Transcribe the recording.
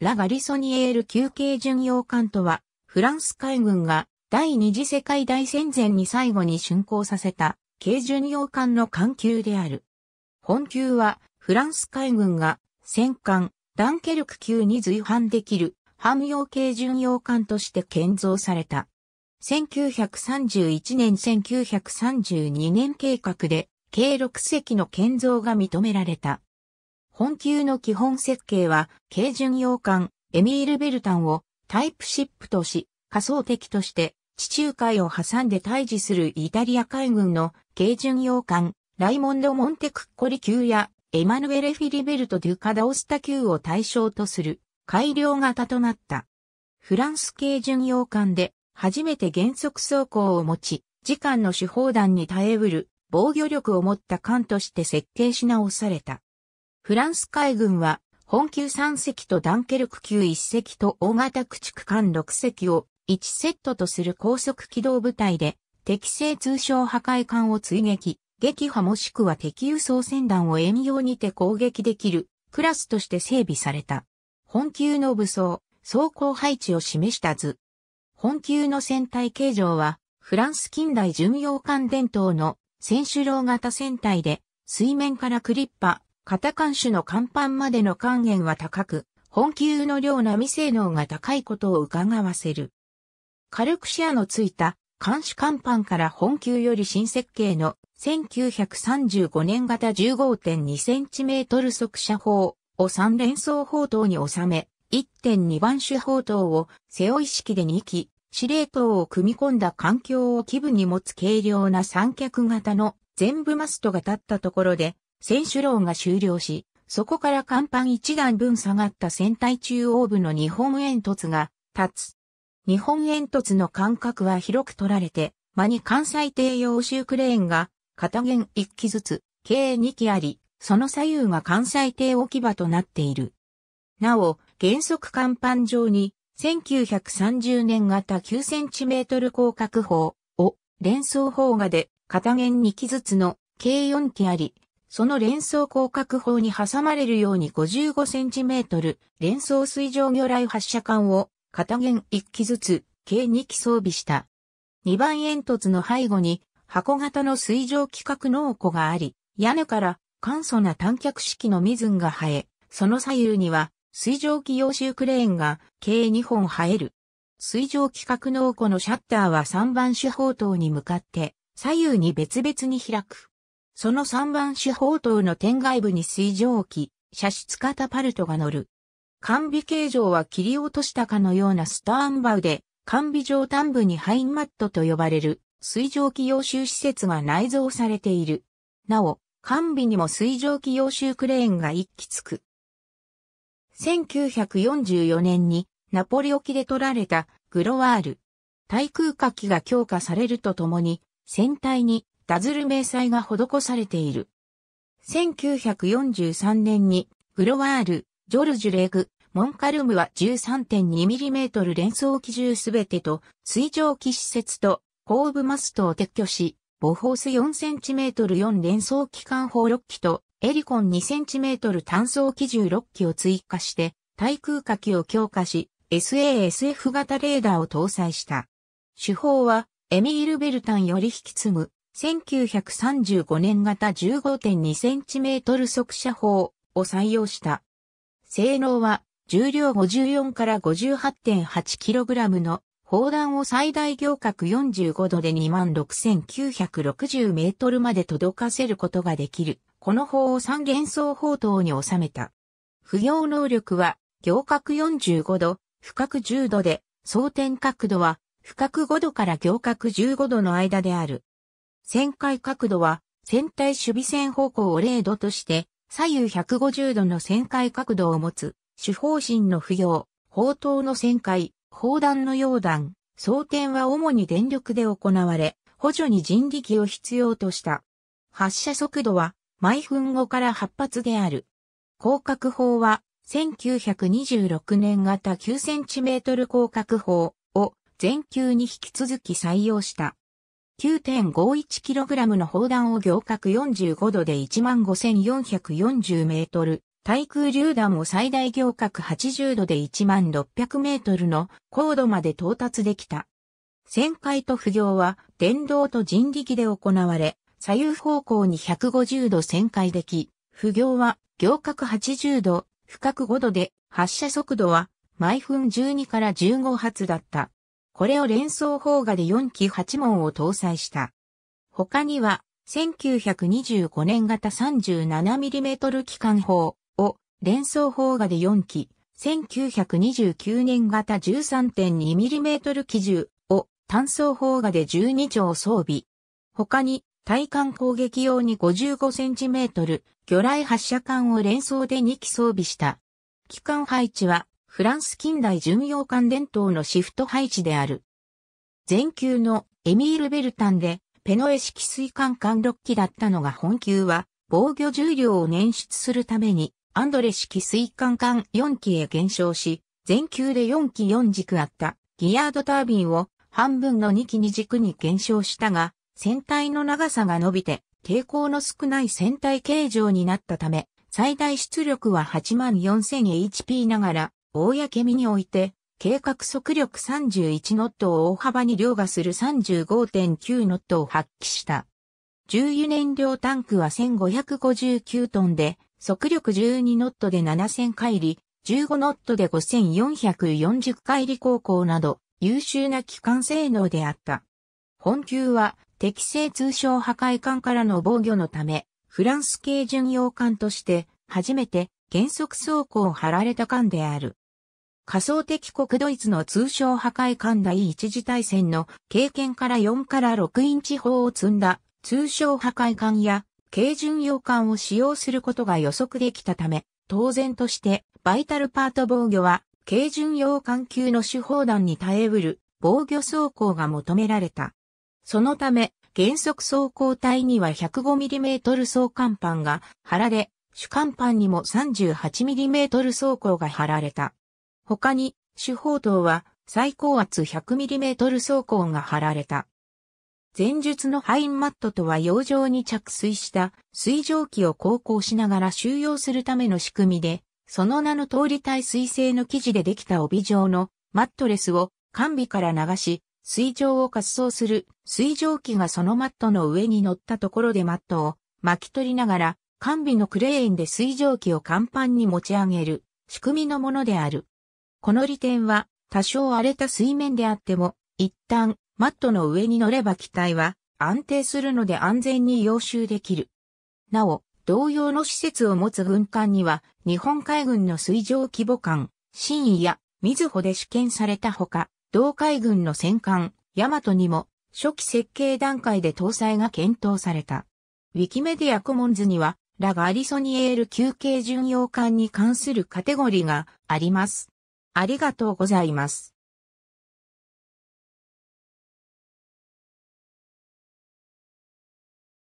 ラ・ガリソニエール級系巡洋艦とは、フランス海軍が第二次世界大戦前に最後に竣工させた軽巡洋艦の艦級である。本級はフランス海軍が戦艦ダンケルク級に随伴できる汎用軽巡洋艦として建造された。1931年1932年計画で計6隻の建造が認められた。本級の基本設計は、軽巡洋艦エミール・ベルタンをタイプシップとし、仮想敵として地中海を挟んで対峙するイタリア海軍の軽巡洋艦ライモンド・モンテクッコリ級やエマヌエレ・フィリベルト・デュカダオスタ級を対象とする改良型となった。フランス系巡洋艦で初めて原則走行を持ち、時間の手砲弾に耐えうる防御力を持った艦として設計し直された。フランス海軍は本級3隻とダンケルク級1隻と大型駆逐艦6隻を1セットとする高速機動部隊で適正通称破壊艦を追撃、撃破もしくは敵輸送船団を遠洋にて攻撃できるクラスとして整備された。本級の武装、装甲配置を示した図。本級の船体形状は、フランス近代巡洋艦伝統の選手楼型船体で、水面からクリッパ、型艦種の甲板までの還元は高く、本級の量並性能が高いことを伺わせる。カルクシアのついた艦種甲板から本級より新設計の1935年型 15.2cm 速射砲を3連装砲塔に収め、1.2番手砲塔を背負い式で2機、司令塔を組み込んだ環境を基部に持つ軽量な三脚型の全部マストが立ったところで、選手楼が終了し、そこから甲板一段分下がった船体中央部の日本煙突が立つ。日本煙突の間隔は広く取られて、間に関西艇用周クレーンが片弦1機ずつ、計2機あり、その左右が関西艇置き場となっている。なお、原則甲板上に、1930年型 9cm 広角砲を連装砲画で片弦2機ずつの計4機あり、その連装広角砲に挟まれるように 55cm 連装水上魚雷発射管を片弦1機ずつ計2機装備した。2番煙突の背後に箱型の水上規格農庫があり、屋根から簡素な短脚式のミズンが生え、その左右には水上機用周クレーンが計2本生える。水上規格農庫のシャッターは3番手砲塔に向かって左右に別々に開く。その3番手砲塔の天外部に水上機、射出カタパルトが乗る。完備形状は切り落としたかのようなスターンバウで、完備上端部にハインマットと呼ばれる水上機用周施設が内蔵されている。なお、完備にも水上機用周クレーンが一機つく。1944年にナポリ沖で取られたグロワール。対空火器が強化されるとともに、船体にダズル迷彩が施されている。1943年にグロワール、ジョルジュレグ、モンカルムは 13.2mm 連装機銃すべてと水上機施設と後部マストを撤去し、ボホース 4cm4 連装機関砲6機とエリコン 2cm 単装機16機を追加して対空火器を強化し SASF 型レーダーを搭載した。手法はエミール・ベルタンより引き継ぐ1935年型 15.2cm 速射砲を採用した。性能は重量54から 58.8kg の砲弾を最大行角45度で26,960メートルまで届かせることができる。この砲を三連装砲塔に収めた。不要能力は行角45度、深角10度で、装填角度は深角5度から行角15度の間である。旋回角度は船体守備線方向を0度として左右150度の旋回角度を持つ主砲身の不要、砲塔の旋回、砲弾の溶弾、装填は主に電力で行われ、補助に人力を必要とした。発射速度は毎分後から8発である。広角砲は1926年型 9cm 広角砲を全球に引き続き採用した。9.51kg の砲弾を行角45度で15,440メートル対空榴弾を最大行角80度で1600メートルの高度まで到達できた。旋回と浮行は電動と人力で行われ、左右方向に150度旋回でき、浮行は行角80度、深く5度で発射速度は毎分12から15発だった。これを連装砲画で4機8門を搭載した。他には、1925年型 37mm 機関砲を連装砲画で4機、1929年型 13.2mm 機銃を単装砲画で12丁装備。他に、対艦攻撃用に 55cm 魚雷発射管を連装で2機装備した。機関配置はフランス近代巡洋艦伝統のシフト配置である。前級のエミール・ベルタンでペノエ式水管管6機だったのが本級は防御重量を捻出するためにアンドレ式水管管4機へ減少し、前級で4機4軸あったギアードタービンを半分の2機2軸に減少したが、船体の長さが伸びて抵抗の少ない船体形状になったため、最大出力は 84,000HP ながら、公身において計画速力31ノットを大幅に凌駕する35.9ノットを発揮した。重油燃料タンクは1559トンで、速力12ノットで7000回り、15ノットで5440回り航行など、優秀な機関性能であった。本級は、適正通商破壊艦からの防御のため、フランス系巡洋艦として、初めて原則装甲を張られた艦である。仮想敵国ドイツの通称破壊艦第一次大戦の経験から4から6インチ砲を積んだ通称破壊艦や軽巡洋艦を使用することが予測できたため、当然としてバイタルパート防御は軽巡洋艦級の主砲弾に耐えうる防御装甲が求められた。そのため、原則装甲体には 105mm 装艦板が貼られ、主艦板にも 38mm 装甲が貼られた。他に、主砲塔は最高圧 100mm 装甲が貼られた。前述のハインマットとは洋上に着水した水蒸気を航行しながら収容するための仕組みで、その名の通り耐水性の生地でできた帯状のマットレスを完備から流し、水上を滑走する水蒸気がそのマットの上に乗ったところでマットを巻き取りながら、完備のクレーンで水蒸気を甲板に持ち上げる仕組みのものである。この利点は多少荒れた水面であっても、一旦マットの上に乗れば機体は安定するので安全に揚収できる。なお、同様の施設を持つ軍艦には、日本海軍の水上規模艦、新位や水穂で試験されたほか、同海軍の戦艦、ヤマトにも、初期設計段階で搭載が検討された。ウィキメディアコモンズには、ラガアリソニエール休憩巡洋艦に関するカテゴリーがあります。ありがとうございます。